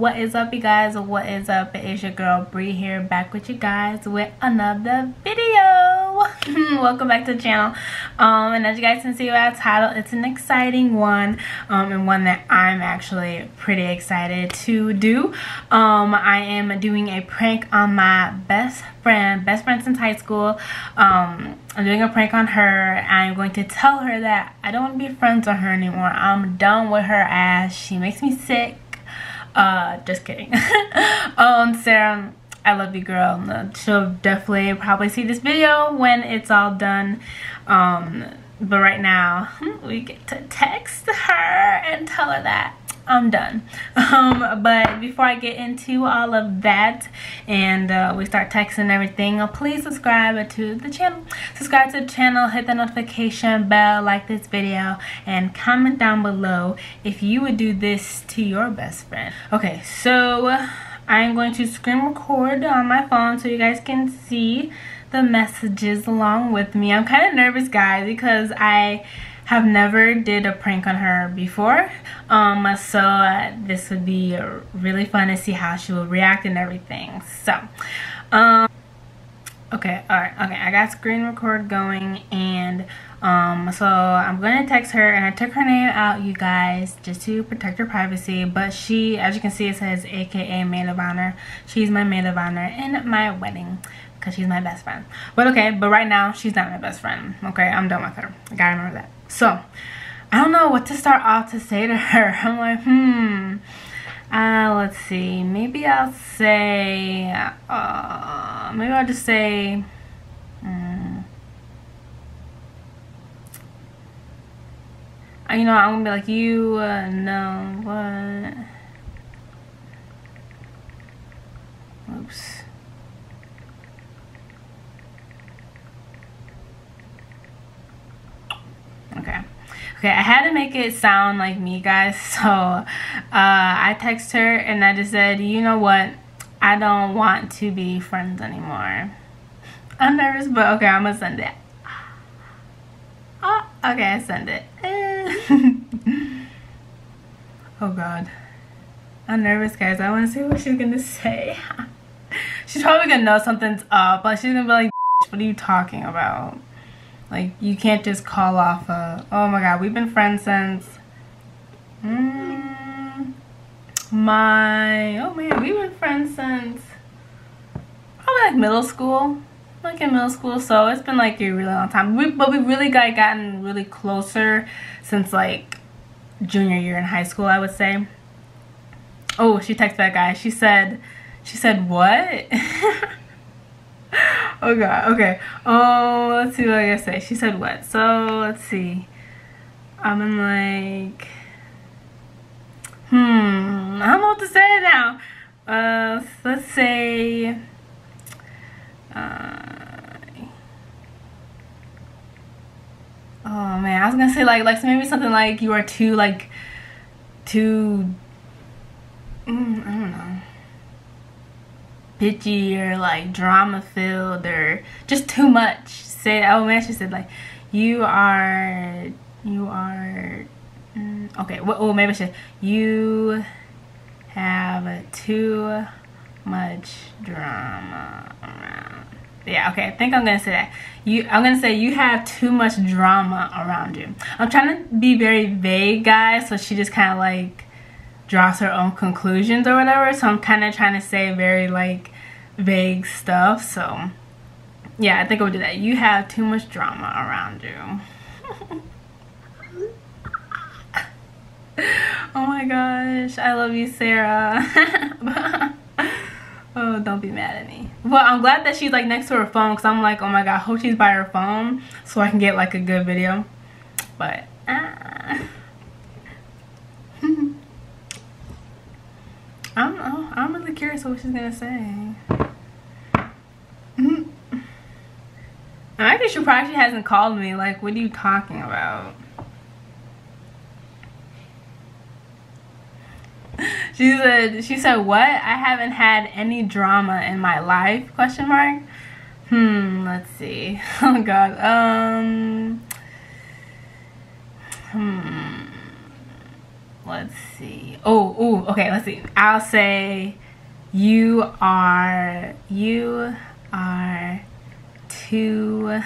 what is up you guys? What is up? It is your girl Bre here back with you guys with another video. Welcome back to the channel. Um and as you guys can see by the title it's an exciting one um and one that I'm actually pretty excited to do. Um I am doing a prank on my best friend best friend since high school. Um I'm doing a prank on her. I'm going to tell her that I don't want to be friends with her anymore. I'm done with her ass. She makes me sick uh, just kidding. um, Sarah, I love you, girl. She'll definitely probably see this video when it's all done. Um, but right now, we get to text her and tell her that I'm done. Um, but before I get into all of that and uh, we start texting everything, uh, please subscribe to the channel. Subscribe to the channel, hit the notification bell, like this video, and comment down below if you would do this to your best friend. Okay, so I'm going to screen record on my phone so you guys can see the messages along with me. I'm kind of nervous, guys, because I have never did a prank on her before. Um so uh, this would be really fun to see how she will react and everything. So um okay all right okay i got screen record going and um so i'm gonna text her and i took her name out you guys just to protect her privacy but she as you can see it says aka maid of honor she's my maid of honor in my wedding because she's my best friend but okay but right now she's not my best friend okay i'm done with her i gotta remember that so, I don't know what to start off to say to her. I'm like, hmm. Uh, let's see. Maybe I'll say, uh, maybe I'll just say, hmm. Uh, you know, I'm gonna be like, you uh, know what? Oops. Okay. Okay, I had to make it sound like me, guys. So uh, I text her and I just said, you know what? I don't want to be friends anymore. I'm nervous, but okay, I'm gonna send it. Oh, okay, I send it. oh God. I'm nervous, guys. I want to see what she's gonna say. she's probably gonna know something's up, but she's gonna be like, what are you talking about? Like, you can't just call off a, oh my god, we've been friends since, mm, my, oh man, we've been friends since probably like middle school. Like in middle school, so it's been like a really long time. We, but we really got gotten really closer since like junior year in high school, I would say. Oh, she texted that guy. She said, she said, what? oh god okay oh let's see what i gotta say she said what so let's see i'm in like hmm i don't know what to say it now uh let's say uh oh man i was gonna say like like maybe something like you are too like too mm, i don't know bitchy or like drama filled or just too much. Say oh man, she said like you are you are mm, okay. Well, oh maybe she said you have too much drama. Yeah, okay. I think I'm gonna say that. You, I'm gonna say you have too much drama around you. I'm trying to be very vague, guys. So she just kind of like draws her own conclusions or whatever. So I'm kind of trying to say very like vague stuff. So yeah, I think I would do that. You have too much drama around you. oh my gosh, I love you, Sarah. oh, don't be mad at me. Well, I'm glad that she's like next to her phone because I'm like, oh my god, hope she's by her phone so I can get like a good video. But, uh. I don't know. I'm really curious what she's gonna say. Mm-hmm. I guess she hasn't called me. Like, what are you talking about? she said, she said, what? I haven't had any drama in my life, question mark. Hmm, let's see. Oh, God. Um, hmm let's see. Oh, oh, okay, let's see. I'll say you are you are two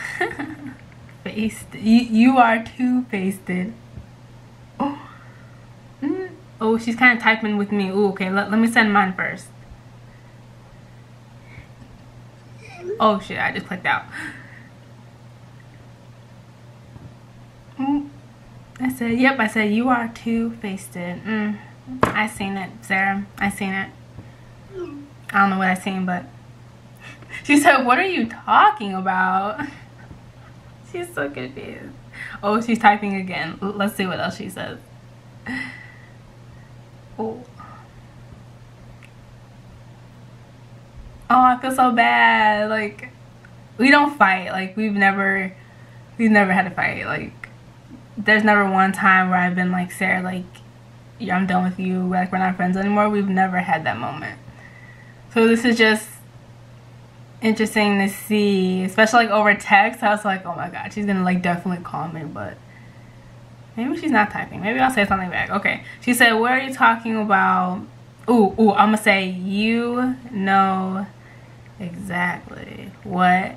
faced. You, you are two faced. She's kind of typing with me. Oh, okay. Let, let me send mine first. Oh shit! I just clicked out. I said, yep. I said you are two faced. Mm. I seen it, Sarah. I seen it. I don't know what I seen, but she said, what are you talking about? She's so confused. Oh, she's typing again. Let's see what else she says. Oh. Oh, I feel so bad. Like, we don't fight. Like, we've never, we've never had a fight. Like, there's never one time where I've been like, Sarah, like, yeah, I'm done with you. Like, we're not friends anymore. We've never had that moment. So this is just interesting to see, especially like over text. I was like, oh my god, she's gonna like definitely call me, but maybe she's not typing. Maybe I'll say something back. Okay, she said, what are you talking about? Ooh, ooh, I'm gonna say you know exactly what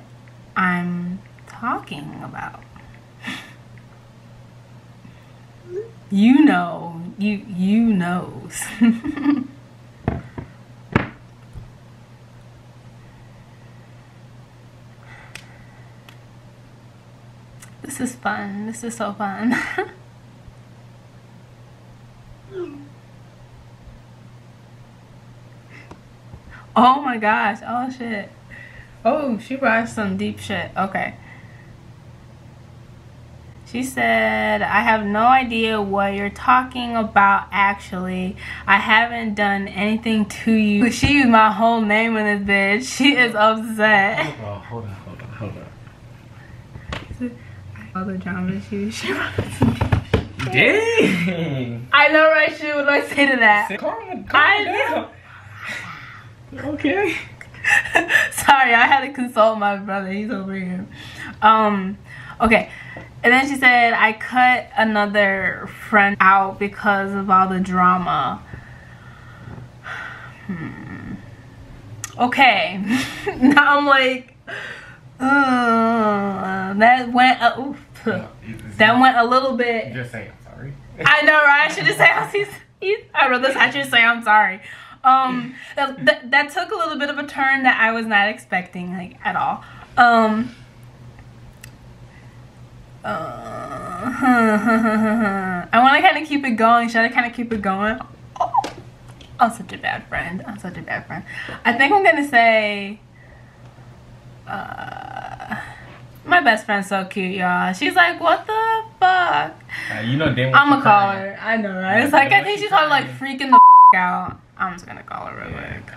I'm talking about. you know, you you knows. This is fun. This is so fun. oh my gosh. Oh shit. Oh, she brought some deep shit. Okay. She said, I have no idea what you're talking about actually. I haven't done anything to you. She used my whole name in this bitch. She is upset. Hold on, hold on, hold on, hold on all the drama she she Dang! I know right what do I say to that? Calm, calm I down. Okay. Sorry, I had to consult my brother. He's over here. Um, okay. And then she said, I cut another friend out because of all the drama. Hmm. Okay. now I'm like, uh, that went, uh, oof. that went a little bit. Just say I'm sorry. I know, right? I should just say he's, he's, I wrote this. I should say I'm sorry. Um, that, that, that took a little bit of a turn that I was not expecting, like at all. Um. Uh, I want to kind of keep it going. Should I kind of keep it going? Oh, I'm such a bad friend. I'm such a bad friend. I think I'm gonna say. Uh, my best friend's so cute, y'all. She's like, what the fuck? Uh, you know, I'm gonna call her. I know, right? It's like I think she's probably like freaking the out. I'm just gonna call her real quick.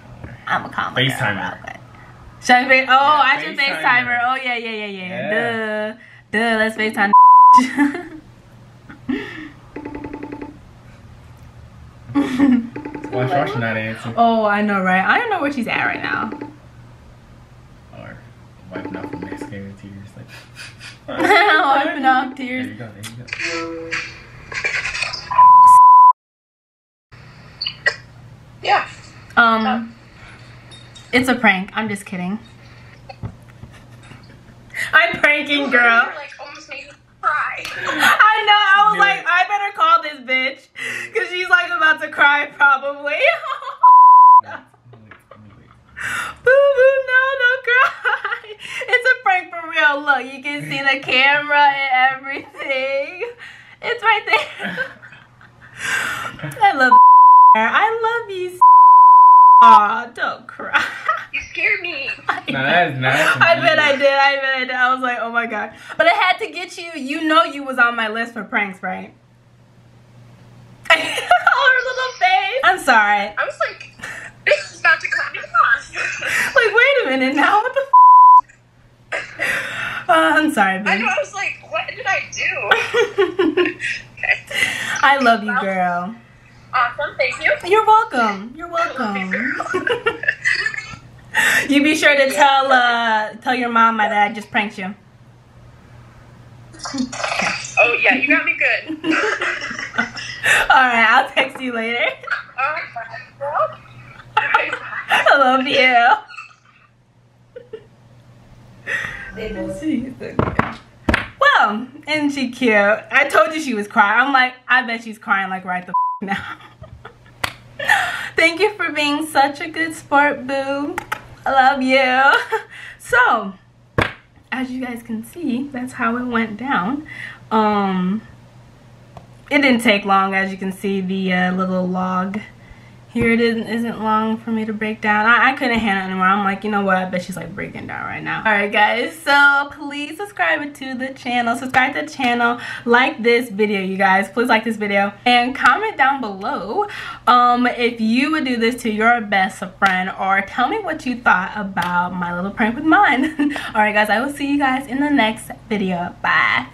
I'm gonna call FaceTime her. Should I face? Oh, Yeah, I should FaceTime her. Oh yeah, yeah, yeah, yeah. Yeah. Duh, duh. Let's FaceTime. Why she not answering? oh, I know, right? I don't know where she's at right now. Or wiping out from mascara tears. Like, Wiping off there you go, there you go. Um, it's a prank. I'm just kidding. I'm pranking, girl. You like almost made me cry. I know. I was Knew like, it. I better call this bitch because she's like about to cry, probably. Boo boo, no, don't cry. It's a prank for real. Look, you can see the camera and everything. It's right there. I love I love you. Aw, don't cry. You scared me. I, Now that is nice. I bet I did. I bet I did. I was like, oh my god. But I had to get you. You know you was on my list for pranks, right? Her little face. I'm sorry. I was like, this is about to cut me off. Like, wait a minute now. What the f? Uh, I'm sorry, I know. babe. I was like, what did I do? okay. I love you, girl. Awesome. Thank you. You're welcome. You're welcome. you be sure to tell uh tell your mom my dad just pranked you. Oh yeah, you got me good. All right, I'll text you later. Oh, well, bye. I love you. Well, isn't she cute? I told you she was crying. I'm like, I bet she's crying like right the now. Thank you for being such a good sport, boo. I love you. So, as you guys can see, that's how it went down. Um, it didn't take long, as you can see, the uh, little log here it isn't, isn't long for me to break down. I, I couldn't handle anymore. I'm like, you know what? I bet she's like breaking down right now. Alright guys, so please subscribe to the channel. Subscribe to the channel. Like this video, you guys. Please like this video. And comment down below um, if you would do this to your best friend or tell me what you thought about my little prank with mine. Alright guys, I will see you guys in the next video. Bye.